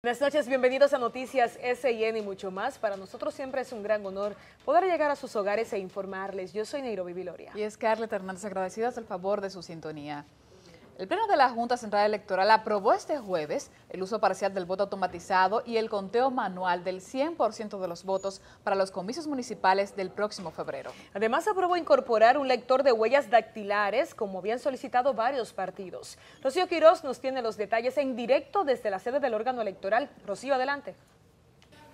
Buenas noches, bienvenidos a Noticias SIN y mucho más. Para nosotros siempre es un gran honor poder llegar a sus hogares e informarles. Yo soy Nairobi Viloria. Y Scarlett Hernández, agradecidas al favor de su sintonía. El Pleno de la Junta Central Electoral aprobó este jueves el uso parcial del voto automatizado y el conteo manual del 100% de los votos para los comicios municipales del próximo febrero. Además, aprobó incorporar un lector de huellas dactilares, como habían solicitado varios partidos. Rocío Quiroz nos tiene los detalles en directo desde la sede del órgano electoral. Rocío, adelante.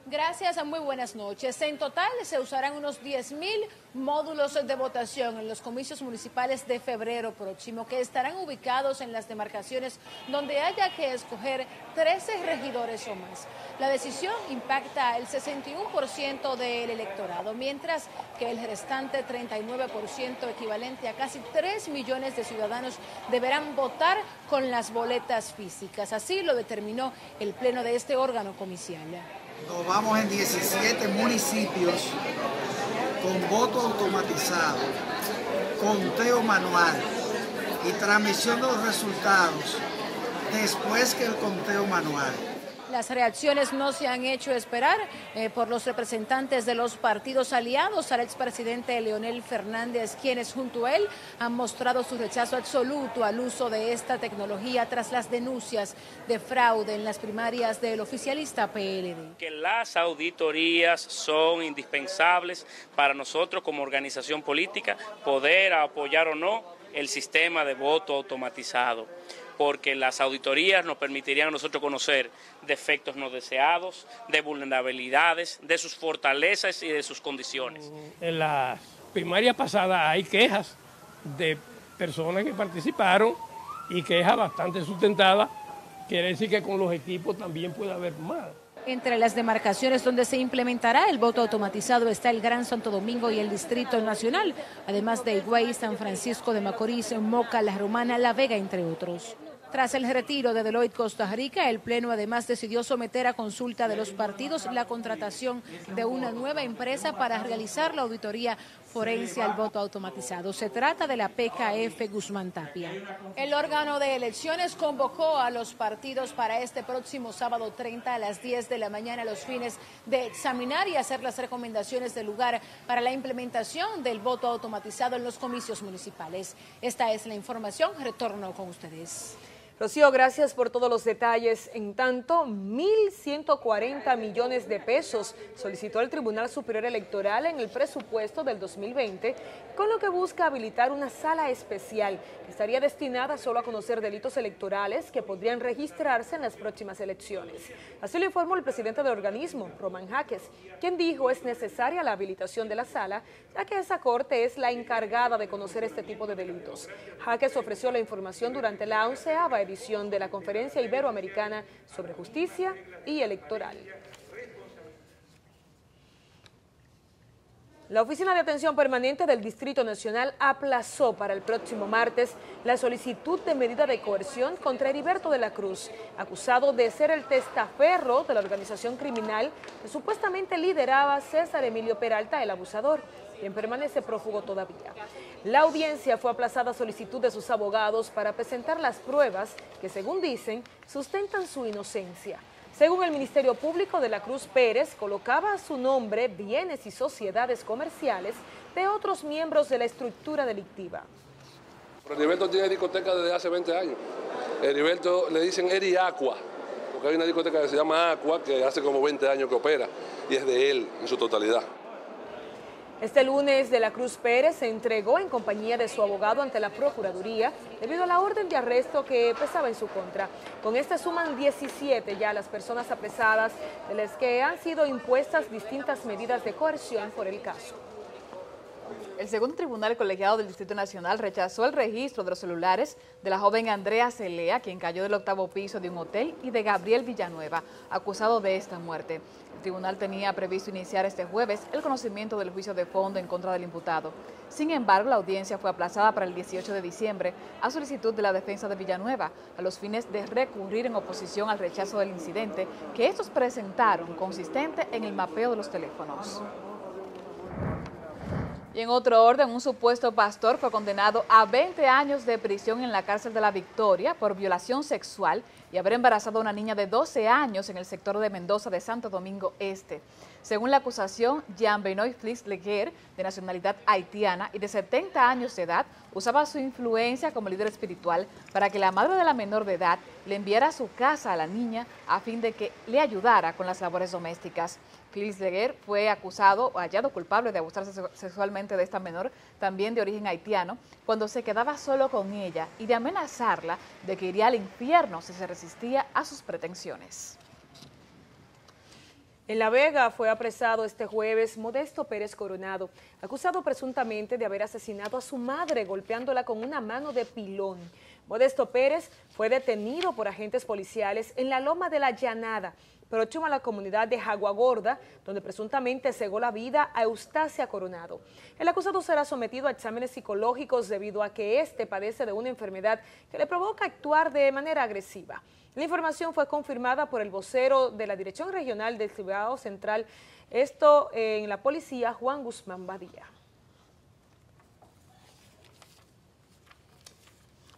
Gracias, muy buenas noches. En total se usarán unos 10.000 módulos de votación en los comicios municipales de febrero próximo, que estarán ubicados en las demarcaciones donde haya que escoger 13 regidores o más. La decisión impacta el 61% del electorado, mientras que el restante 39%, equivalente a casi 3 millones de ciudadanos, deberán votar con las boletas físicas. Así lo determinó el Pleno de este órgano comicial. Nos vamos en 17 municipios con voto automatizado, conteo manual y transmisión de los resultados después que el conteo manual. Las reacciones no se han hecho esperar eh, por los representantes de los partidos aliados al expresidente Leonel Fernández, quienes junto a él han mostrado su rechazo absoluto al uso de esta tecnología tras las denuncias de fraude en las primarias del oficialista PLD. Que las auditorías son indispensables para nosotros como organización política poder apoyar o no el sistema de voto automatizado porque las auditorías nos permitirían a nosotros conocer defectos no deseados, de vulnerabilidades, de sus fortalezas y de sus condiciones. En la primaria pasada hay quejas de personas que participaron y quejas bastante sustentadas. Quiere decir que con los equipos también puede haber más. Entre las demarcaciones donde se implementará el voto automatizado está el Gran Santo Domingo y el Distrito Nacional, además de Higüey, San Francisco de Macorís, Moca, La Romana, La Vega, entre otros. Tras el retiro de Deloitte Costa Rica, el Pleno además decidió someter a consulta de los partidos la contratación de una nueva empresa para realizar la auditoría forense al voto automatizado. Se trata de la PKF Guzmán Tapia. El órgano de elecciones convocó a los partidos para este próximo sábado 30 a las 10 de la mañana a los fines de examinar y hacer las recomendaciones del lugar para la implementación del voto automatizado en los comicios municipales. Esta es la información. Retorno con ustedes. Rocío, gracias por todos los detalles. En tanto, 1.140 millones de pesos solicitó el Tribunal Superior Electoral en el presupuesto del 2020, con lo que busca habilitar una sala especial que estaría destinada solo a conocer delitos electorales que podrían registrarse en las próximas elecciones. Así lo informó el presidente del organismo, Román Jaques, quien dijo es necesaria la habilitación de la sala, ya que esa corte es la encargada de conocer este tipo de delitos. Jaques ofreció la información durante la onceava edición de la Conferencia Iberoamericana sobre Justicia y Electoral. La Oficina de Atención Permanente del Distrito Nacional aplazó para el próximo martes la solicitud de medida de coerción contra Heriberto de la Cruz, acusado de ser el testaferro de la organización criminal que supuestamente lideraba César Emilio Peralta, el abusador permanece prófugo todavía. La audiencia fue aplazada a solicitud de sus abogados para presentar las pruebas que, según dicen, sustentan su inocencia. Según el Ministerio Público de la Cruz Pérez, colocaba a su nombre bienes y sociedades comerciales de otros miembros de la estructura delictiva. Heriberto tiene discoteca desde hace 20 años. Heriberto le dicen Eri Aqua, porque hay una discoteca que se llama Aqua que hace como 20 años que opera y es de él en su totalidad. Este lunes de la Cruz Pérez se entregó en compañía de su abogado ante la Procuraduría debido a la orden de arresto que pesaba en su contra. Con esta suman 17 ya las personas apresadas de las que han sido impuestas distintas medidas de coerción por el caso. El segundo tribunal colegiado del Distrito Nacional rechazó el registro de los celulares de la joven Andrea Celea, quien cayó del octavo piso de un hotel, y de Gabriel Villanueva, acusado de esta muerte. El tribunal tenía previsto iniciar este jueves el conocimiento del juicio de fondo en contra del imputado. Sin embargo, la audiencia fue aplazada para el 18 de diciembre a solicitud de la defensa de Villanueva, a los fines de recurrir en oposición al rechazo del incidente que estos presentaron consistente en el mapeo de los teléfonos. Y en otro orden, un supuesto pastor fue condenado a 20 años de prisión en la cárcel de la Victoria por violación sexual y haber embarazado a una niña de 12 años en el sector de Mendoza de Santo Domingo Este. Según la acusación, Jean Benoit Flix Leguer, de nacionalidad haitiana y de 70 años de edad, usaba su influencia como líder espiritual para que la madre de la menor de edad le enviara a su casa a la niña a fin de que le ayudara con las labores domésticas. Phyllis Leguer fue acusado o hallado culpable de abusar sexualmente de esta menor, también de origen haitiano, cuando se quedaba solo con ella y de amenazarla de que iría al infierno si se resistía a sus pretensiones. En La Vega fue apresado este jueves Modesto Pérez Coronado, acusado presuntamente de haber asesinado a su madre golpeándola con una mano de pilón. Modesto Pérez fue detenido por agentes policiales en la Loma de la Llanada, próximo a la comunidad de Jaguagorda, donde presuntamente cegó la vida a Eustacia Coronado. El acusado será sometido a exámenes psicológicos debido a que éste padece de una enfermedad que le provoca actuar de manera agresiva. La información fue confirmada por el vocero de la Dirección Regional del Cibao Central, esto en la policía, Juan Guzmán Badía.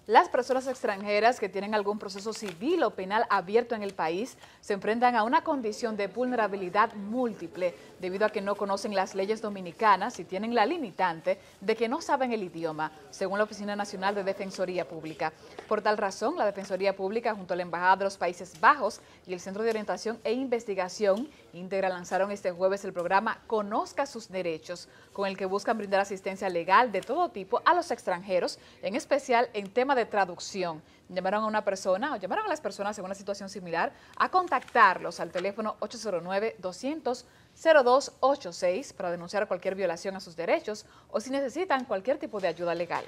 Las personas extranjeras que tienen algún proceso civil o penal abierto en el país se enfrentan a una condición de vulnerabilidad múltiple debido a que no conocen las leyes dominicanas y tienen la limitante de que no saben el idioma, según la Oficina Nacional de Defensoría Pública. Por tal razón, la Defensoría Pública junto a la Embajada de los Países Bajos y el Centro de Orientación e Investigación Íntegra lanzaron este jueves el programa Conozca sus derechos, con el que buscan brindar asistencia legal de todo tipo a los extranjeros, en especial en temas de traducción. Llamaron a una persona o llamaron a las personas en una situación similar a contactarlos al teléfono 809-200-0286 para denunciar cualquier violación a sus derechos o si necesitan cualquier tipo de ayuda legal.